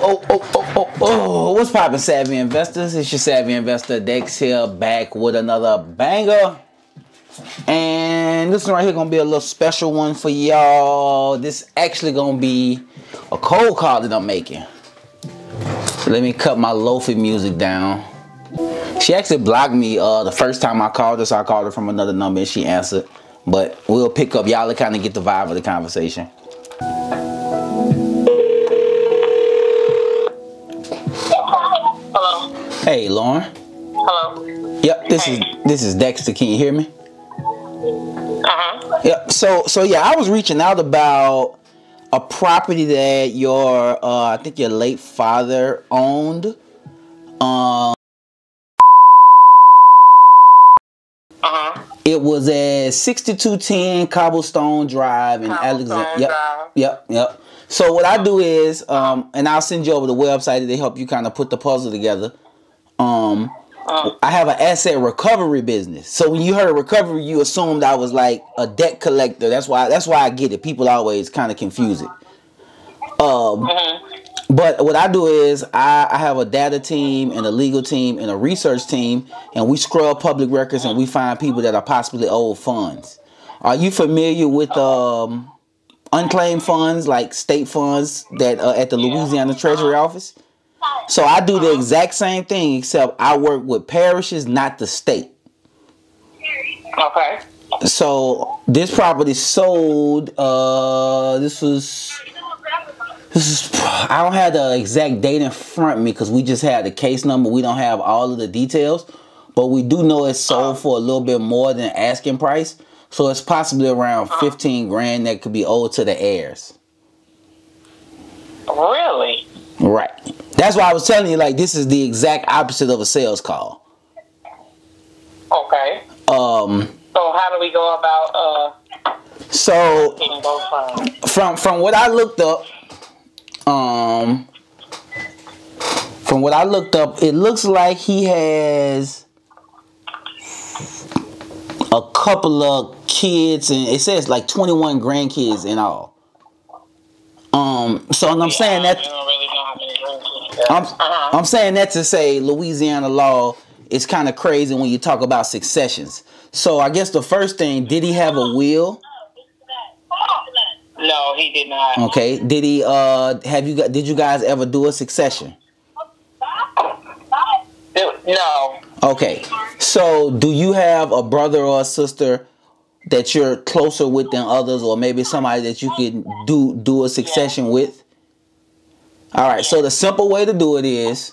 oh, oh, oh, oh, oh. What's poppin', Savvy Investors? It's your Savvy Investor Dex here, back with another banger. And this one right here gonna be a little special one for y'all. This actually gonna be a cold call that I'm making. So let me cut my lofi music down. She actually blocked me uh, the first time I called her, so I called her from another number and she answered. But we'll pick up y'all to kind of get the vibe of the conversation. Hey, Lauren. Hello. Yep, this is this is Dexter. Can you hear me? Uh huh. Yep. So so yeah, I was reaching out about a property that your uh I think your late father owned. Um Uh huh. it was at 6210 Cobblestone Drive in Cobblestone Alexandria. Yep. Drive. Yep, yep. So what I do is um and I'll send you over the website They help you kind of put the puzzle together. Um Uh, I have an asset recovery business. So when you heard recovery, you assumed I was like a debt collector. That's why that's why I get it. People always kind of confuse it. Um, mhm. but what I do is I, I have a data team and a legal team and a research team, and we scrub public records and we find people that are possibly owed funds. Are you familiar with um, unclaimed funds like state funds that are at the Louisiana Treasury Office? So I do the uh-huh. exact same thing, except I work with parishes, not the state. Okay. So this property sold. Uh, this was. This is. I don't have the exact date in front of me because we just had the case number. We don't have all of the details, but we do know it uh-huh. sold for a little bit more than asking price. So it's possibly around uh-huh. fifteen grand that could be owed to the heirs. Really? Right. That's why I was telling you like this is the exact opposite of a sales call. Okay. Um. So how do we go about uh So getting both funds? from from what I looked up, um, from what I looked up, it looks like he has a couple of kids, and it says like twenty one grandkids in all. Um, so and I'm saying that don't really know how many grandkids he I'm. Uh-huh. I'm saying that to say Louisiana law is kind of crazy when you talk about successions. So I guess the first thing, did he have a will? No, he did not. Okay. Did he uh have you got did you guys ever do a succession? No. Okay. So do you have a brother or a sister that you're closer with than others or maybe somebody that you can do do a succession with? All right. So the simple way to do it is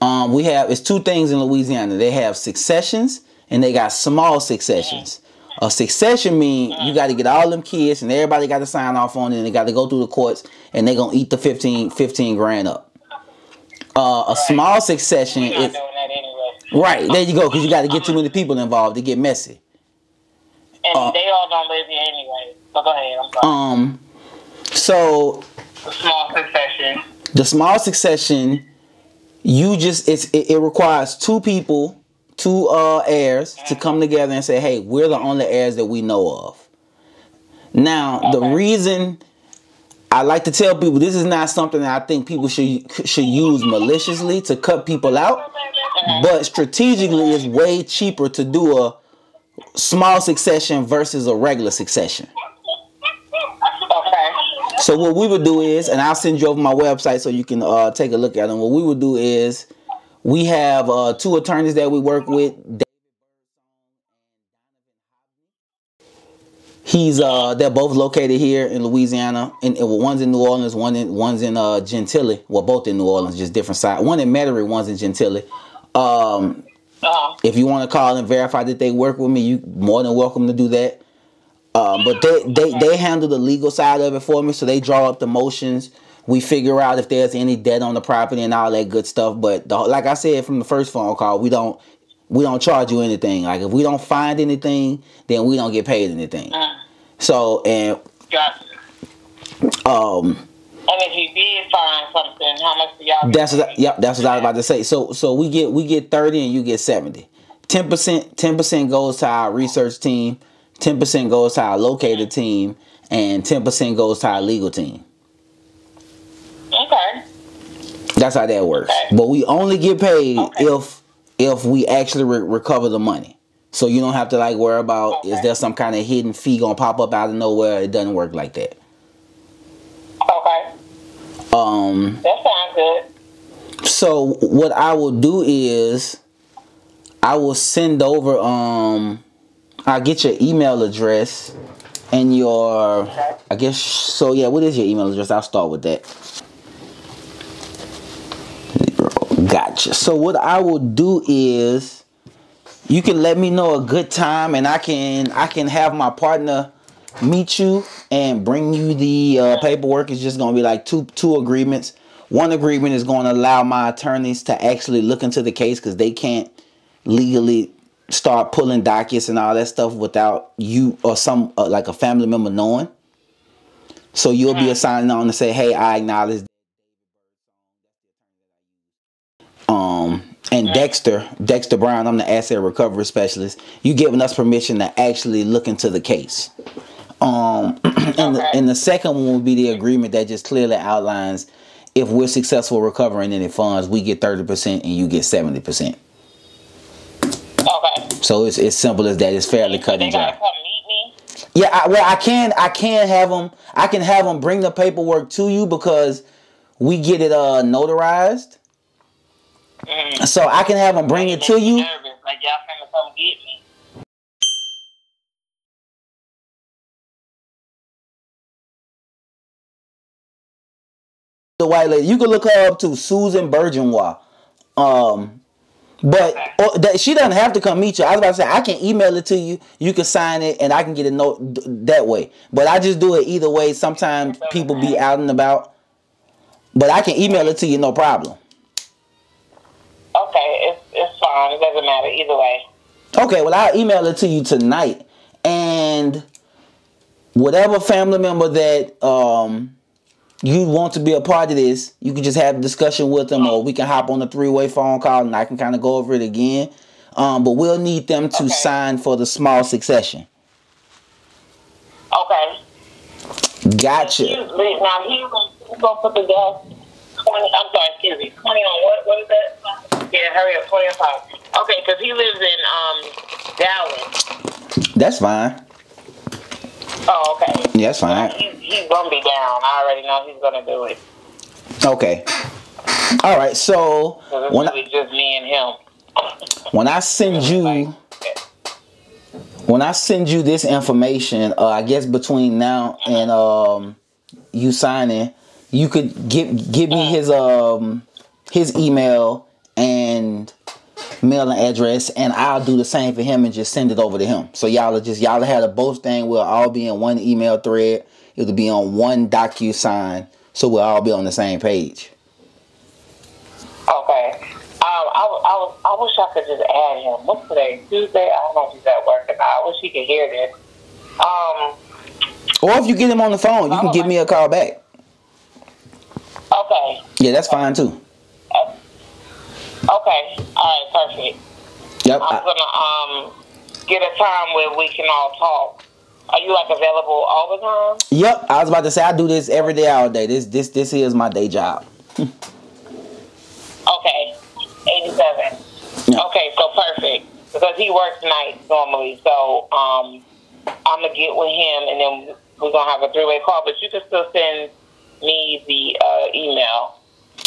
um we have it's two things in Louisiana. They have successions and they got small successions. A succession mean you got to get all them kids and everybody got to sign off on it and they got to go through the courts and they going to eat the 15 15 grand up. Uh, a small succession is anyway. Right, there you go, because you got to get too many people involved to get messy. And Uh, they all don't live here anyway. So go ahead. I'm sorry. Um, so Small succession. The small succession, you just it's it, it requires two people, two uh heirs to come together and say, hey, we're the only heirs that we know of. Now, the reason I like to tell people this is not something that I think people should should use maliciously to cut people out, but strategically, it's way cheaper to do a small succession versus a regular succession. So what we would do is, and I'll send you over my website so you can uh, take a look at them. What we would do is, we have uh, two attorneys that we work with. He's uh, they're both located here in Louisiana, and, and one's in New Orleans, one in one's in uh, Gentilly. Well, both in New Orleans, just different side. One in Metairie, one's in Gentilly. Um, Uh-huh. if you want to call and verify that they work with me, you more than welcome to do that. Um, but they, they they handle the legal side of it for me, so they draw up the motions. We figure out if there's any debt on the property and all that good stuff. But the, like I said from the first phone call, we don't we don't charge you anything. Like if we don't find anything, then we don't get paid anything. Mm. So and Gotcha. um And if you did find something, how much do y'all? That's what, yep. That's what I was about to say. So so we get we get thirty and you get seventy. Ten percent ten percent goes to our research team. Ten percent goes to our locator team, and ten percent goes to our legal team. Okay. That's how that works. Okay. But we only get paid Okay. if if we actually re- recover the money. So you don't have to like worry about is there some kind of hidden fee gonna pop up out of nowhere. It doesn't work like that. Okay. Um. That sounds good. So what I will do is I will send over um I'll get your email address and your I guess so yeah, what is your email address? I'll start with that. Gotcha. So what I will do is you can let me know a good time and I can I can have my partner meet you and bring you the uh, paperwork. It's just gonna be like two two agreements. One agreement is going to allow my attorneys to actually look into the case because they can't legally start pulling dockets and all that stuff without you or some uh, like a family member knowing. So you'll be assigned on to say, "Hey, I acknowledge." Um, and Dexter, Dexter Brown, I'm the asset recovery specialist. You giving us permission to actually look into the case. Um, and, the, and the second one will be the agreement that just clearly outlines if we're successful recovering any funds, we get 30% and you get 70%. So it's as simple as that. It's fairly cut and dry. come meet me. Yeah, I, well, I can, I can have them, I can have them bring the paperwork to you because we get it uh notarized. Mm. So I can have them bring it to you. Like y'all finna come get me. The white lady, you can look her up to Susan Bourgeois. Um, but or, that, she doesn't have to come meet you. I was about to say I can email it to you. You can sign it, and I can get a note d- that way. But I just do it either way. Sometimes people be out and about, but I can email it to you, no problem. Okay, it's it's fine. It doesn't matter either way. Okay, well I'll email it to you tonight, and whatever family member that um you want to be a part of this, you can just have a discussion with them, or we can hop on a three way phone call, and I can kind of go over it again. Um, but we'll need them to Okay. sign for the small succession. Okay. Gotcha. now he was gonna put the gas twenty. I'm sorry, excuse me. Twenty on what? What is that? Yeah, hurry up. Twenty on five. Okay, because he lives in um Dallas. That's fine. Oh, okay. Yeah, that's fine. He's, he's gonna be down. I already know he's gonna do it. Okay. All right. So it's when really I, just me and him. when I send you when I send you this information, uh, I guess between now and um, you signing, you could give give me his um his email and mailing address, and I'll do the same for him and just send it over to him. So y'all are just y'all have a both thing. We'll all be in one email thread. It'll be on one DocuSign, so we'll all be on the same page. Okay. Um, I, I, I wish I could just add him. What's today? Tuesday? I don't know if he's at work or not. I wish he could hear this. Um, Or if you get him on the phone, you can give me a call back. okay. Yeah, that's fine too. Okay. All right, perfect. Yep. I'm gonna um get a time where we can all talk. Are you like available all the time? Yep, I was about to say I do this every day, all day. This this this is my day job. Okay. Eighty-seven. Yeah. Okay, so perfect because he works nights normally. So um, I'm gonna get with him and then we're gonna have a three-way call. But you can still send me the uh, email.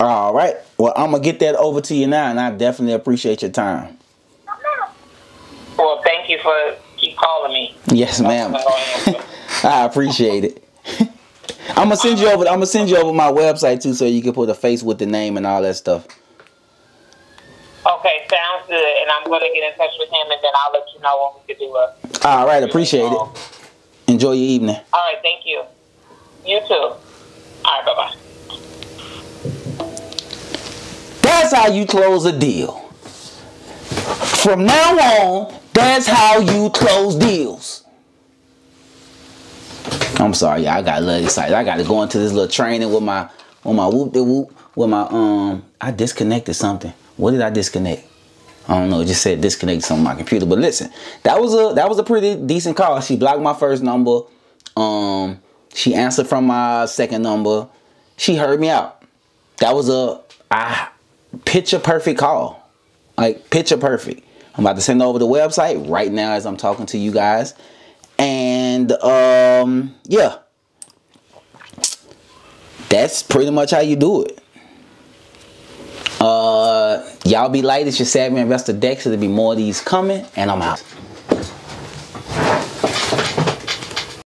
All right. Well, I'm gonna get that over to you now, and I definitely appreciate your time. Well, thank you for keep calling me. Yes, ma'am. Gonna. I appreciate it. I'm gonna send you over. I'm gonna send you over my website too, so you can put a face with the name and all that stuff. Okay, sounds good. And I'm going to get in touch with him, and then I'll let you know when we can do a. All right, appreciate it. Enjoy your evening. All right, thank you. You too. All right, bye bye. That's how you close a deal. From now on, that's how you close deals. I'm sorry, y'all. I got a little excited. I got to go into this little training with my with my whoop de whoop with my um. I disconnected something. What did I disconnect? I don't know. It just said disconnect something on my computer. But listen, that was a that was a pretty decent call. She blocked my first number. Um, she answered from my second number. She heard me out. That was a I picture perfect call. Like picture perfect. I'm about to send over the website right now as I'm talking to you guys. And um yeah. That's pretty much how you do it. Uh y'all be light, it's your savvy investor Dexter. There'll be more of these coming, and I'm out.